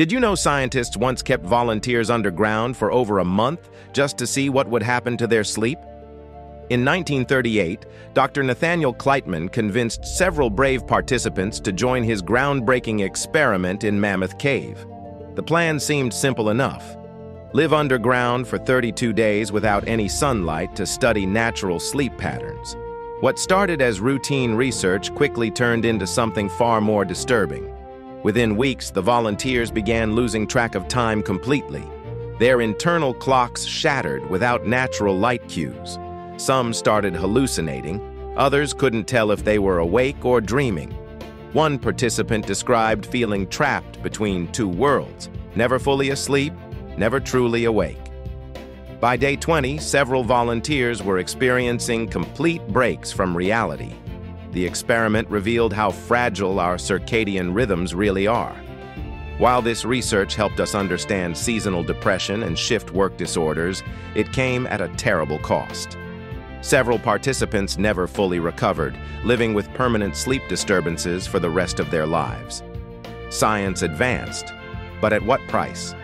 Did you know scientists once kept volunteers underground for over a month just to see what would happen to their sleep? In 1938, Dr. Nathaniel Kleitman convinced several brave participants to join his groundbreaking experiment in Mammoth Cave. The plan seemed simple enough. Live underground for 32 days without any sunlight to study natural sleep patterns. What started as routine research quickly turned into something far more disturbing. Within weeks, the volunteers began losing track of time completely. Their internal clocks shattered without natural light cues. Some started hallucinating, others couldn't tell if they were awake or dreaming. One participant described feeling trapped between two worlds, never fully asleep, never truly awake. By day 20, several volunteers were experiencing complete breaks from reality. The experiment revealed how fragile our circadian rhythms really are. While this research helped us understand seasonal depression and shift work disorders, it came at a terrible cost. Several participants never fully recovered, living with permanent sleep disturbances for the rest of their lives. Science advanced, but at what price?